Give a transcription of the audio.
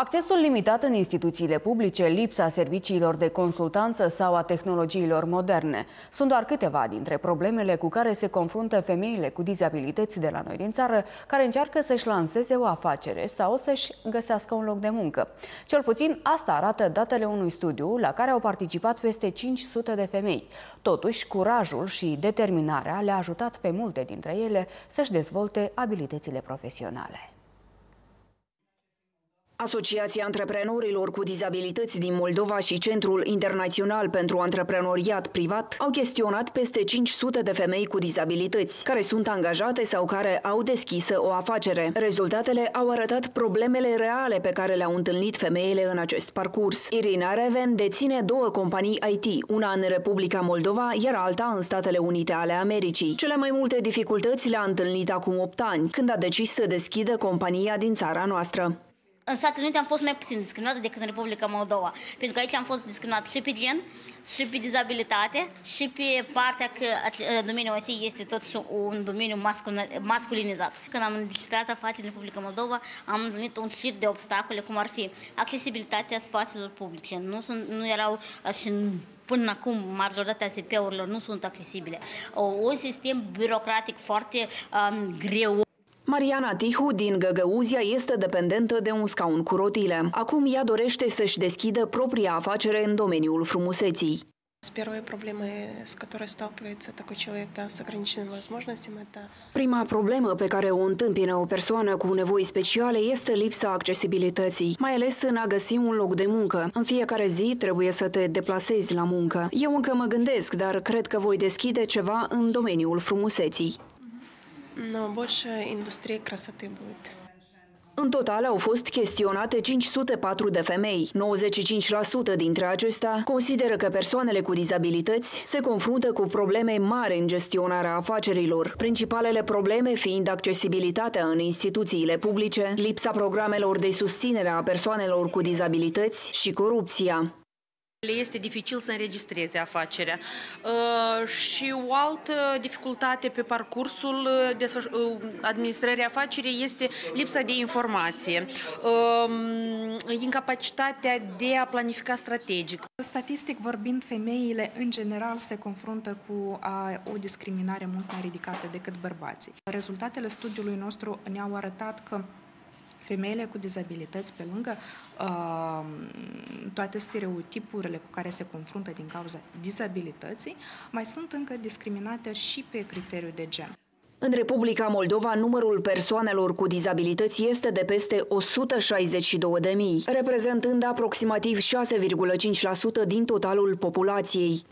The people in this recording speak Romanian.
Accesul limitat în instituțiile publice, lipsa serviciilor de consultanță sau a tehnologiilor moderne sunt doar câteva dintre problemele cu care se confruntă femeile cu dizabilități de la noi din țară, care încearcă să-și lanseze o afacere sau să-și găsească un loc de muncă. Cel puțin asta arată datele unui studiu la care au participat peste 500 de femei. Totuși, curajul și determinarea le-a ajutat pe multe dintre ele să-și dezvolte abilitățile profesionale. Asociația Antreprenorilor cu Dizabilități din Moldova și Centrul Internațional pentru Antreprenoriat Privat au chestionat peste 500 de femei cu dizabilități, care sunt angajate sau care au deschis o afacere. Rezultatele au arătat problemele reale pe care le-au întâlnit femeile în acest parcurs. Irina Reven deține două companii IT, una în Republica Moldova, iar alta în Statele Unite ale Americii. Cele mai multe dificultăți le-a întâlnit acum 8 ani, când a decis să deschidă compania din țara noastră în Statele Unite am fost mai puțin discriminată decât în Republica Moldova. Pentru că aici am fost discriminat și pe gen, și pe dizabilitate, și pe partea că domeniul IT este tot un domeniu masculinizat. Când am înregistrat afaceri în Republica Moldova, am întâlnit un șir de obstacole, cum ar fi accesibilitatea spațiilor publice. Nu, sunt, nu erau și până acum majoritatea SP-urilor nu sunt accesibile. O, un sistem birocratic foarte um, greu. Mariana Tihu din Găgăuzia este dependentă de un scaun cu rotile. Acum ea dorește să-și deschidă propria afacere în domeniul frumuseții. Первая проблема, с которой сталкивается такой человек да, с ограниченными возможностями, это... Prima problemă pe care o întâmpină o persoană cu nevoi speciale este lipsa accesibilității, mai ales în a găsi un loc de muncă. În fiecare zi trebuie să te deplasezi la muncă. Eu încă mă gândesc, dar cred că voi deschide ceva în domeniul frumuseții. Но больше индустрии красоты будет. În total au fost chestionate 504 de femei. 95% dintre acestea consideră că persoanele cu dizabilități se confruntă cu probleme mari în gestionarea afacerilor. Principalele probleme fiind accesibilitatea în instituțiile publice, lipsa programelor de susținere a persoanelor cu dizabilități și corupția. Le este dificil să înregistreze afacerea. Uh, și o altă dificultate pe parcursul uh, de uh, administrării afacerii este lipsa de informație, um, incapacitatea de a planifica strategic. Statistic vorbind, femeile în general se confruntă cu o discriminare mult mai ridicată decât bărbații. Rezultatele studiului nostru ne-au arătat că femeile cu dizabilități, pe lângă uh, toate stereotipurile cu care se confruntă din cauza dizabilității, mai sunt încă discriminate și pe criteriu de gen. În Republica Moldova, numărul persoanelor cu dizabilități este de peste 162.000, reprezentând aproximativ 6,5% din totalul populației.